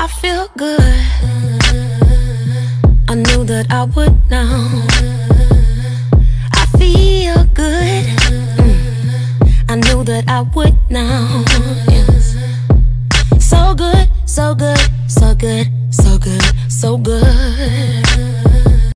I feel good. I knew that I would now. I feel good. I knew that I would now. Yes. So good, so good, so good, so good, so good.